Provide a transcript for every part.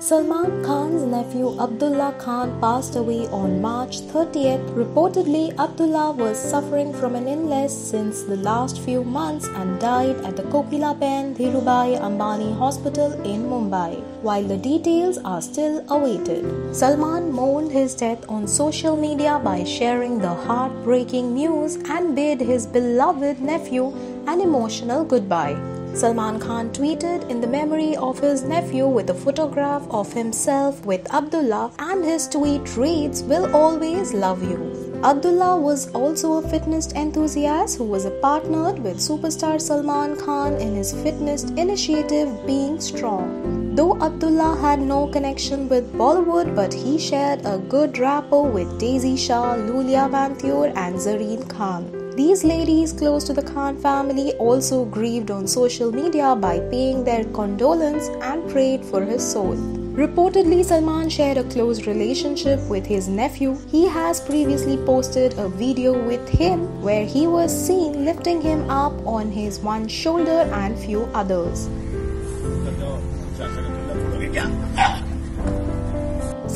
Salman Khan's nephew Abdullah Khan passed away on March 30th. Reportedly, Abdullah was suffering from an illness since the last few months and died at the Kokilaben Dhirubhai Ambani Hospital in Mumbai. While the details are still awaited, Salman mourned his death on social media by sharing the heartbreaking news and bid his beloved nephew an emotional goodbye. Salman Khan tweeted in the memory of his nephew with a photograph of himself with Abdullah, and his tweet reads, Will always love you. Abdullah was also a fitness enthusiast who was partnered with superstar Salman Khan in his fitness initiative Being Strong. Though Abdullah had no connection with Bollywood, but he shared a good rapport with Daisy Shah, Iulia Vantur, and Zareen Khan. These ladies close to the Khan family also grieved on social media by paying their condolence and prayed for his soul. Reportedly, Salman shared a close relationship with his nephew. He has previously posted a video with him where he was seen lifting him up on his one shoulder and few others.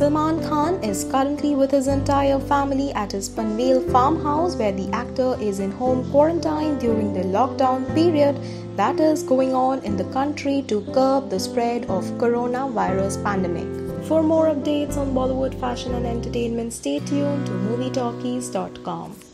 Salman Khan is currently with his entire family at his Panvel farmhouse where the actor is in home quarantine during the lockdown period that is going on in the country to curb the spread of coronavirus pandemic. For more updates on Bollywood fashion and entertainment, stay tuned to movietalkies.com.